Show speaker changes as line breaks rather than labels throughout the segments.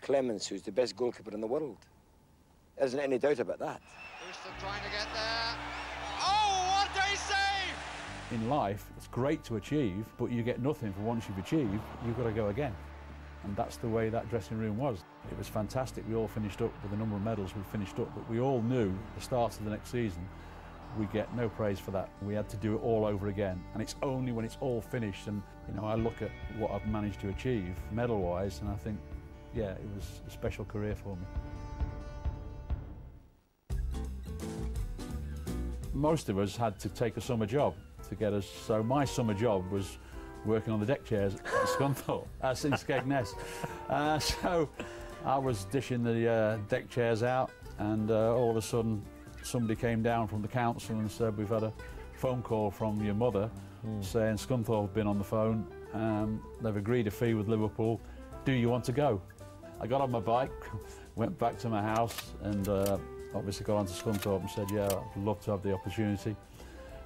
Clemence, who's the best goalkeeper in the world. There isn't any doubt about that.
Houston trying to get there. Oh, what a save!
In life, it's great to achieve, but you get nothing for once you've achieved, you've got to go again. And that's the way that dressing room was. It was fantastic. We all finished up with a number of medals we finished up, but we all knew at the start of the next season we get no praise for that. We had to do it all over again. And it's only when it's all finished and, you know, I look at what I've managed to achieve medal-wise and I think, yeah, it was a special career for me. Most of us had to take a summer job to get us, so my summer job was working on the deck chairs at Scunthorpe, uh, in Skegness. Uh, so I was dishing the uh, deck chairs out and uh, all of a sudden somebody came down from the council and said, we've had a phone call from your mother mm. saying Scunthorpe have been on the phone, um, they've agreed a fee with Liverpool, do you want to go? I got on my bike, went back to my house and uh, obviously got onto Scunthorpe and said, yeah, I'd love to have the opportunity.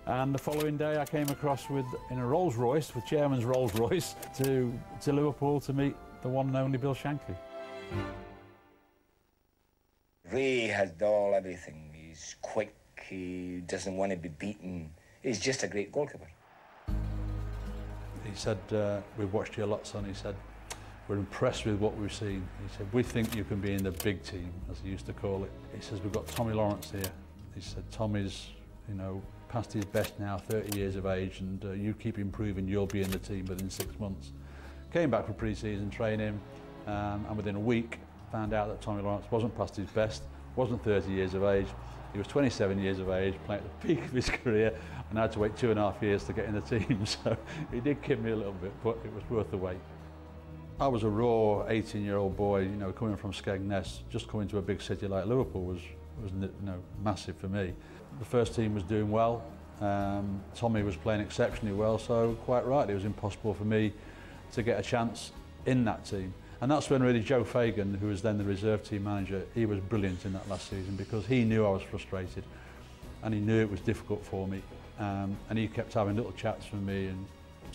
And the following day I came across with, in a Rolls Royce, with Chairman's Rolls Royce, to, to Liverpool to meet the one and only Bill Shankly.
Ray has all everything He's quick. He doesn't want to be beaten. He's just a great goalkeeper.
He said, uh, we've watched you a lot, son. He said, we're impressed with what we've seen. He said, we think you can be in the big team, as he used to call it. He says, we've got Tommy Lawrence here. He said, Tommy's, you know, past his best now, 30 years of age, and uh, you keep improving, you'll be in the team within six months. Came back for pre-season training, um, and within a week, found out that Tommy Lawrence wasn't past his best, wasn't 30 years of age, he was 27 years of age, playing at the peak of his career, and I had to wait two and a half years to get in the team. So he did kid me a little bit, but it was worth the wait. I was a raw 18-year-old boy, you know, coming from Skegness, just coming to a big city like Liverpool was, was you know, massive for me. The first team was doing well. Um, Tommy was playing exceptionally well, so quite right, it was impossible for me to get a chance in that team. And that's when really Joe Fagan, who was then the reserve team manager, he was brilliant in that last season because he knew I was frustrated and he knew it was difficult for me. Um, and he kept having little chats with me and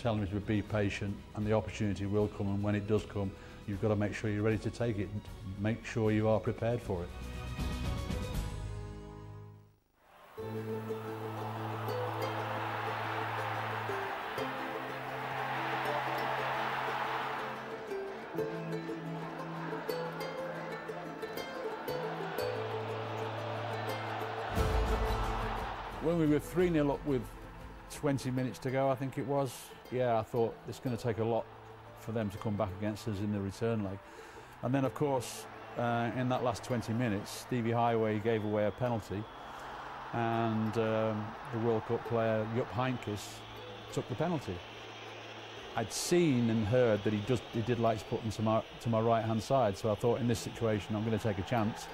telling me to be patient and the opportunity will come and when it does come, you've got to make sure you're ready to take it and make sure you are prepared for it. When we were 3-0 up with 20 minutes to go, I think it was, yeah, I thought it's going to take a lot for them to come back against us in the return leg. And then, of course, uh, in that last 20 minutes, Stevie Heighway gave away a penalty and um, the World Cup player, Jupp Heynckes, took the penalty. I'd seen and heard that he, just, he did like to put them to my, to my right-hand side, so I thought in this situation I'm going to take a chance.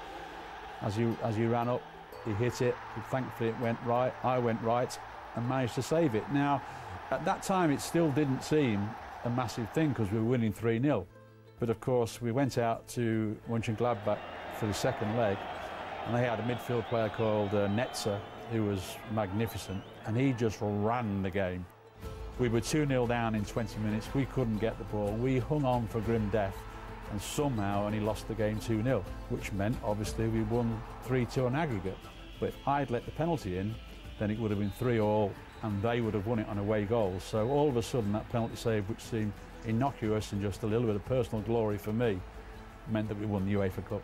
As you, as you ran up, he hit it, thankfully it went right, I went right and managed to save it. Now, at that time it still didn't seem a massive thing because we were winning 3-0. But of course we went out to Mönchengladbach for the second leg and they had a midfield player called uh, Netzer who was magnificent and he just ran the game. We were 2-0 down in 20 minutes, we couldn't get the ball, we hung on for grim death and somehow only lost the game 2-0, which meant obviously we won 3-2 on aggregate. But if I'd let the penalty in, then it would have been 3 all and they would have won it on away goals. So all of a sudden that penalty save, which seemed innocuous and just a little bit of personal glory for me, meant that we won the UEFA Cup.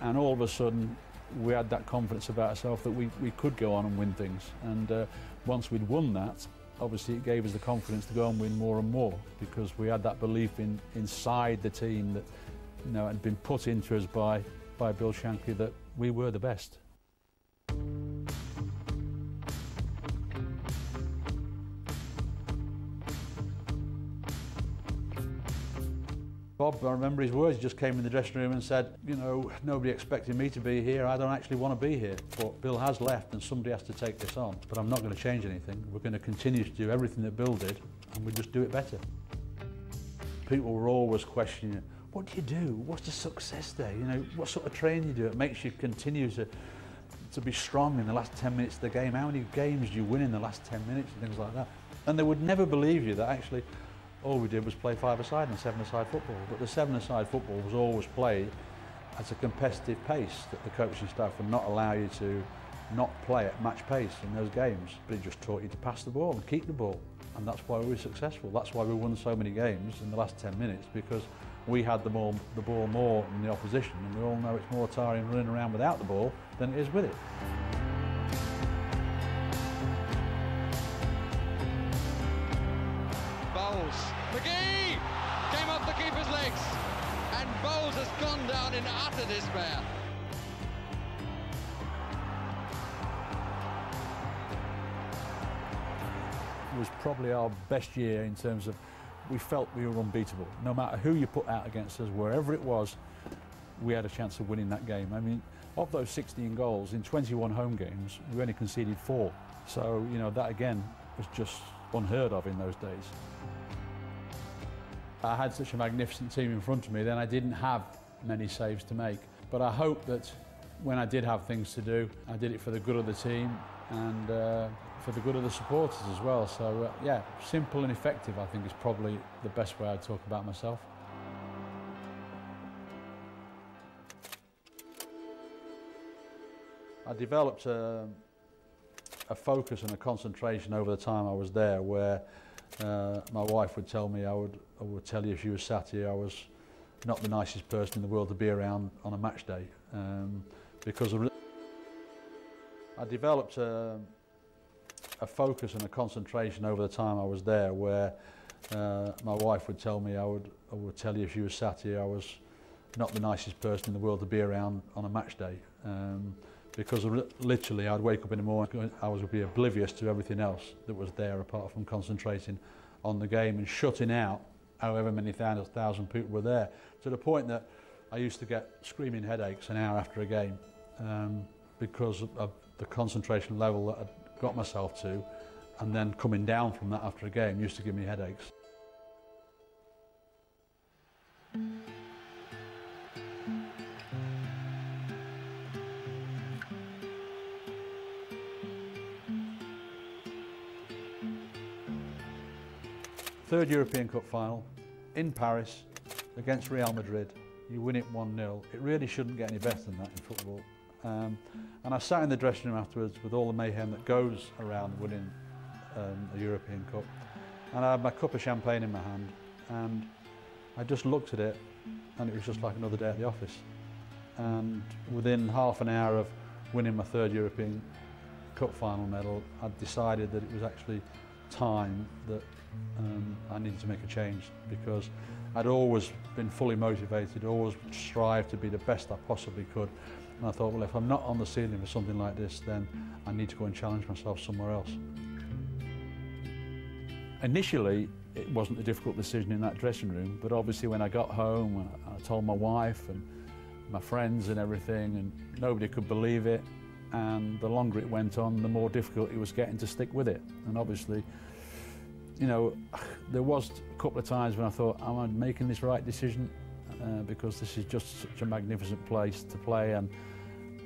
And all of a sudden we had that confidence about ourselves that we, we could go on and win things. And uh, once we'd won that, obviously it gave us the confidence to go and win more and more because we had that belief in inside the team that you know had been put into us by by Bill Shankly that we were the best. Bob, I remember his words, he just came in the dressing room and said, you know, nobody expected me to be here, I don't actually want to be here, but Bill has left and somebody has to take this on. But I'm not going to change anything, we're going to continue to do everything that Bill did and we just do it better. People were always questioning, what do you do? What's the success there? You know, what sort of training do you do? It makes you continue to, to be strong in the last 10 minutes of the game. How many games do you win in the last 10 minutes and things like that? And they would never believe you that actually all we did was play five-a-side and seven-a-side football. But the seven-a-side football was always played at a competitive pace that the coaching staff would not allow you to not play at match pace in those games. But it just taught you to pass the ball and keep the ball. And that's why we were successful. That's why we won so many games in the last 10 minutes because we had the ball, the ball more than the opposition. And we all know it's more tiring running around without the ball than it is with it.
Down.
It was probably our best year in terms of we felt we were unbeatable. No matter who you put out against us, wherever it was, we had a chance of winning that game. I mean, of those 16 goals in 21 home games, we only conceded four. So, you know, that again was just unheard of in those days. I had such a magnificent team in front of me, then I didn't have many saves to make. But I hope that when I did have things to do, I did it for the good of the team and uh, for the good of the supporters as well. So, uh, yeah, simple and effective, I think, is probably the best way I'd talk about myself. I developed a, a focus and a concentration over the time I was there where uh, my wife would tell me, I would, I would tell you if she was sat here, I was not the nicest person in the world to be around on a match day. Um, because of, I developed a, a focus and a concentration over the time I was there where uh, my wife would tell me, I would, I would tell you if she was sat here, I was not the nicest person in the world to be around on a match day. Um, because literally I'd wake up in the morning, I was would be oblivious to everything else that was there apart from concentrating on the game and shutting out however many thousand, thousand people were there, to the point that I used to get screaming headaches an hour after a game um, because of, the concentration level that I'd got myself to and then coming down from that after a game used to give me headaches. Third European Cup final in Paris against Real Madrid. You win it 1-0. It really shouldn't get any better than that in football. Um, and I sat in the dressing room afterwards with all the mayhem that goes around winning um, a European Cup. And I had my cup of champagne in my hand and I just looked at it and it was just like another day at the office. And within half an hour of winning my third European Cup final medal, I decided that it was actually time that um, I needed to make a change because I'd always been fully motivated, always strived to be the best I possibly could. And I thought, well, if I'm not on the ceiling for something like this, then I need to go and challenge myself somewhere else. Initially, it wasn't a difficult decision in that dressing room, but obviously when I got home, I told my wife and my friends and everything, and nobody could believe it. And the longer it went on, the more difficult it was getting to stick with it. And obviously, you know, there was a couple of times when I thought, am I making this right decision? Uh, because this is just such a magnificent place to play and,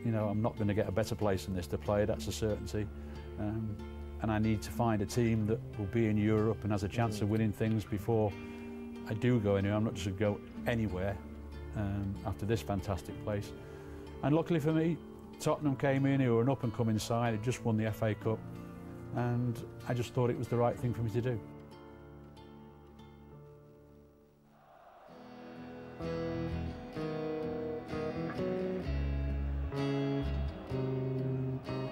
you know, I'm not going to get a better place than this to play, that's a certainty. Um, and I need to find a team that will be in Europe and has a chance of winning things before I do go anywhere. I'm not just going to go anywhere um, after this fantastic place. And luckily for me, Tottenham came in, who were an up-and-coming side, had just won the FA Cup, and I just thought it was the right thing for me to do.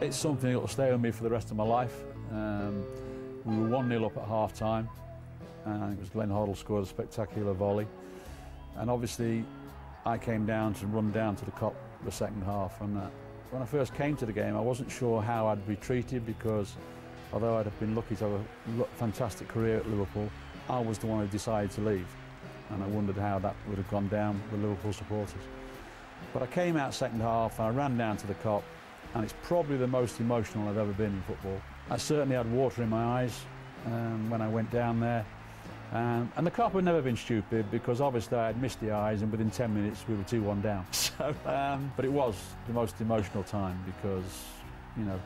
It's something that will stay with me for the rest of my life. Um, we were 1-0 up at half-time, and it was Glenn Hoddle scored a spectacular volley. And obviously, I came down to run down to the Kop the second half, and uh, when I first came to the game, I wasn't sure how I'd be treated because although I'd have been lucky to have a fantastic career at Liverpool, I was the one who decided to leave. And I wondered how that would have gone down with Liverpool supporters. But I came out second half and I ran down to the Kop, and it's probably the most emotional I've ever been in football. I certainly had water in my eyes um, when I went down there. Um, and the Kop had never been stupid because obviously I had missed the eyes and within 10 minutes we were 2-1 down. So, um, but it was the most emotional time because, you know,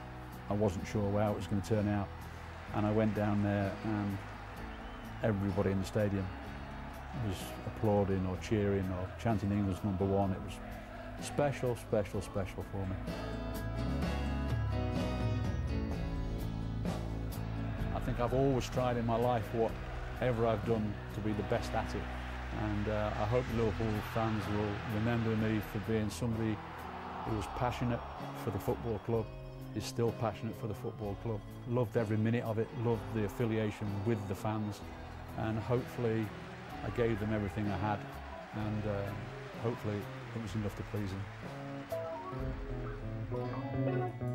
I wasn't sure how it was going to turn out. And I went down there and everybody in the stadium was applauding or cheering or chanting England's number one. It was special, special, special for me. I think I've always tried in my life whatever I've done to be the best at it. And uh, I hope Liverpool fans will remember me for being somebody who was passionate for the football club, is still passionate for the football club, loved every minute of it, loved the affiliation with the fans, and hopefully I gave them everything I had, and uh, hopefully it was enough to please them.